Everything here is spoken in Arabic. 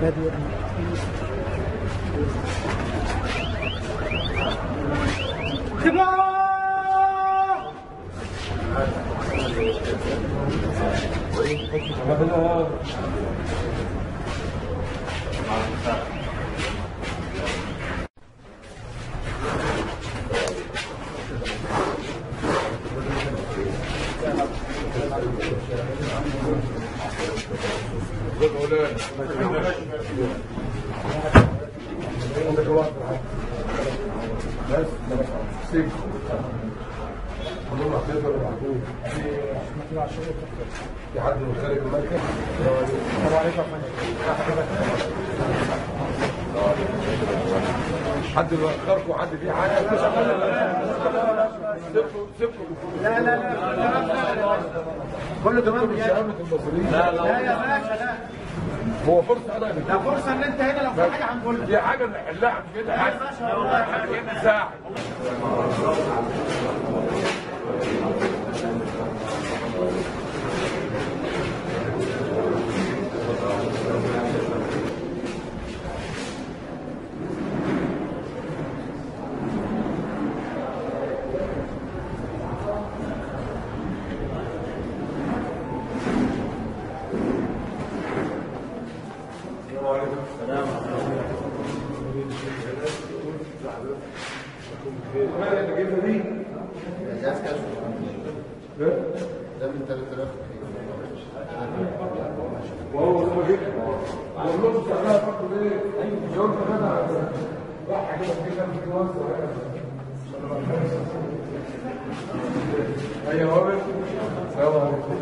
بادئ في حد من خارج المركز حد بيأخركم حد فيه حاجة سيبكم سيبكم لا لا لا. كله تمام يا شهامة المصريين لا. يا باشا لا. هو فرصة أنا ده فرصة إن أنت هنا لو في حاجة هنقولها. دي حاجة نحلها كده. حاجة حاجة. كده ساعه كشف لا ده من 3000 وهو هو جدا هو النص بتاعها برضه ليه؟ يوم كده راح كده في كام مصر أيوه السلام عليكم